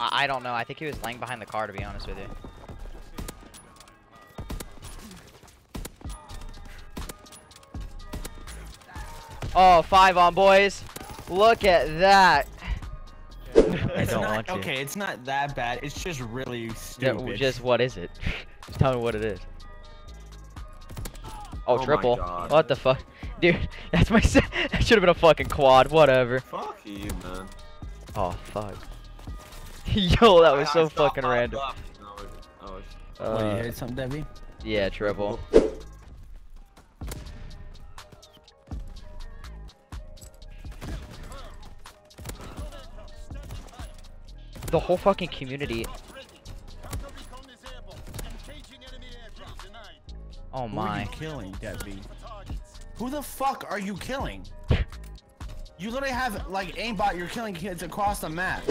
I, I don't know. I think he was laying behind the car, to be honest with you. Oh, five on, boys. Look at that. I don't not- want you. Okay, it's not that bad. It's just really Yeah, stupid. just what is it? Just tell me what it is. Oh, Oh triple. What the fuck? Dude, that's my. that should have been a fucking quad. Whatever. Fuck you, man. Oh, fuck. Yo, that was I- I so stopped fucking random. bluff. No, it- What, you Uh, hit something, Depv? yeah, triple. The whole fucking community. Oh Who are my. you killing, Depv? Who the fuck are you killing? You literally have like aimbot. You're killing kids across the map.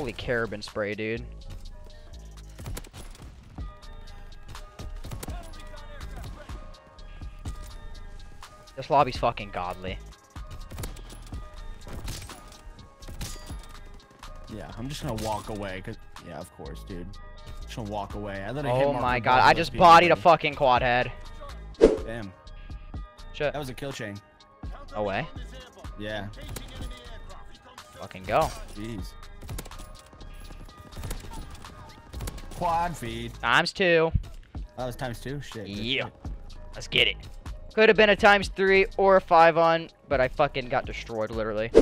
Holy carabin spray, dude. This lobby's fucking godly. Yeah, I'm just gonna walk away. Cause yeah, of course, dude. Just gonna walk away. I Oh my god, I just people, bodied a fucking quad head. Damn, Shit. that was a kill chain. No way. Yeah, Fucking go. jeez. Quad feed. Times two. Oh, that was times two. Shit. Yeah. shit. Let's get it. Could have been a times three or a five on, but I fucking got destroyed literally.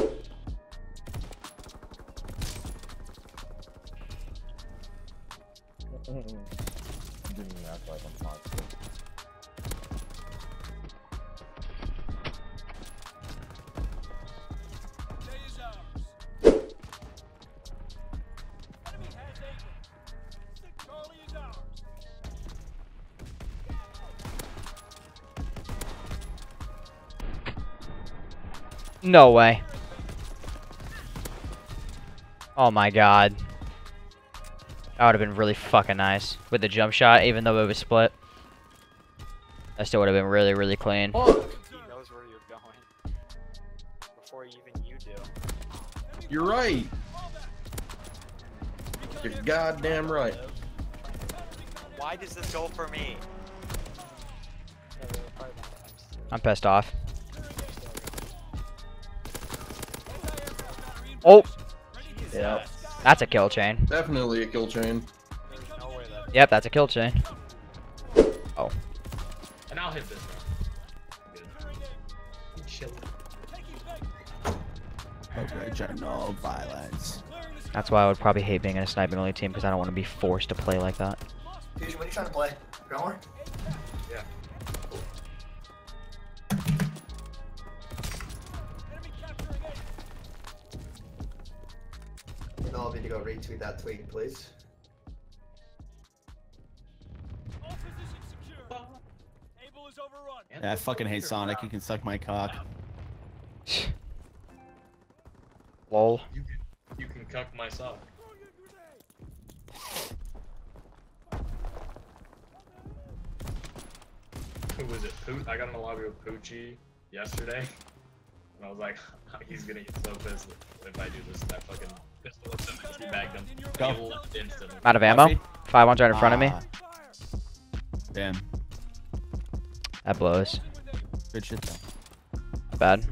No way. Oh my god. That would have been really fucking nice. With the jump shot, even though it was split. That still would have been really, really clean. He knows where you're going. Before even you do. You're right. You're goddamn right. Why does this go for me? I'm pissed off. Oh! Yeah. That's a kill chain. Definitely a kill chain. No that. Yep, that's a kill chain. Oh. And I'll hit this one. Good. Chill. Original violence. That's why I would probably hate being in a sniping only team because I don't want to be forced to play like that. Fusion, what are you trying to play? Grower? Yeah. Need all of you to go retweet that tweet, please. Yeah, I fucking hate Sonic. You can suck my cock. Lol. You can, you can cuck my sock. Who was it? Poo- I got in the lobby with Poochie yesterday, and I was like, he's gonna get so pissed if I do this. That fucking pistol with him and him. Go. Killed instantly. Out of ammo. Five ones right in front of me. Ah. Damn. That blows. Good shit though. Bad.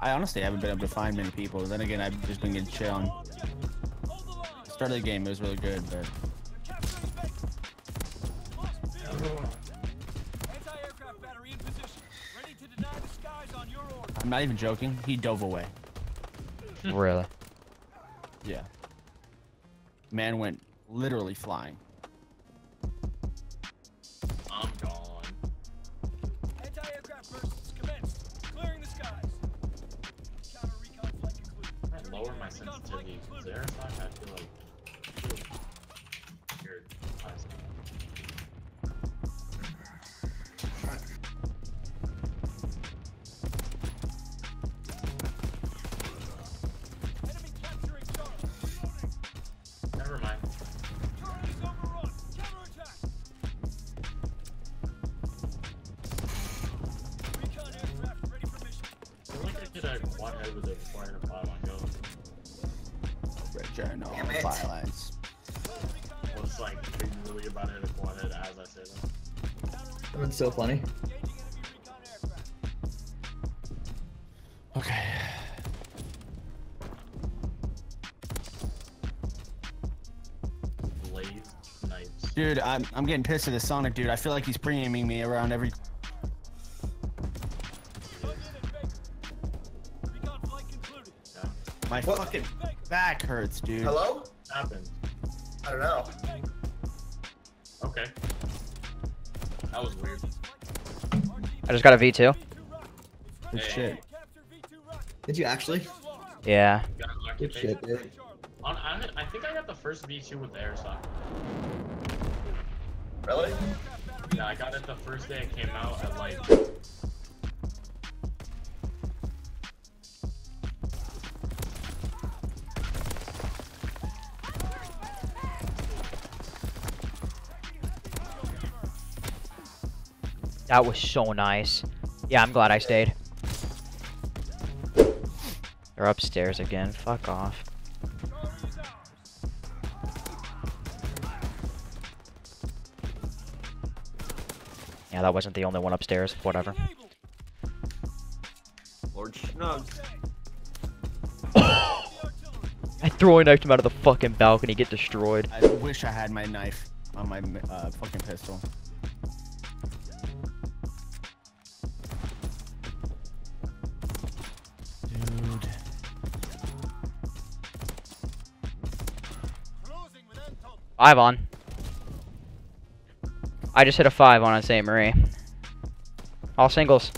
I honestly haven't been able to find many people. Then again, I've just been getting chill on. Start of the game, it was really good, but I'm not even joking. He dove away. Really. Yeah. Man went literally flying. Did I quad head with it before I hit a five on go? Red journal, Damn it. violence. Well, it's like, are you really about to hit a quad head as I say that? That's so funny. Okay. Blade Knights. Dude, I'm, I'm getting pissed at this Sonic dude. I feel like he's pre-aiming me around every... My What? fucking back hurts, dude. Hello? Happened. I don't know. Okay. That was weird. I just got a V2. Good Hey. shit. Did you actually? Yeah. Good shit, dude. On, I, I think I got the first V2 with the Arisaka. Really? Yeah, I got it the first day it came out at like. That was so nice. Yeah, I'm glad I stayed. They're upstairs again. Fuck off. Yeah, that wasn't the only one upstairs. Whatever. Lord Schnugs. I throw a knife him out of the fucking balcony, get destroyed. I wish I had my knife on my uh, fucking pistol. Five on. I just hit a five on on St. Marie. All singles.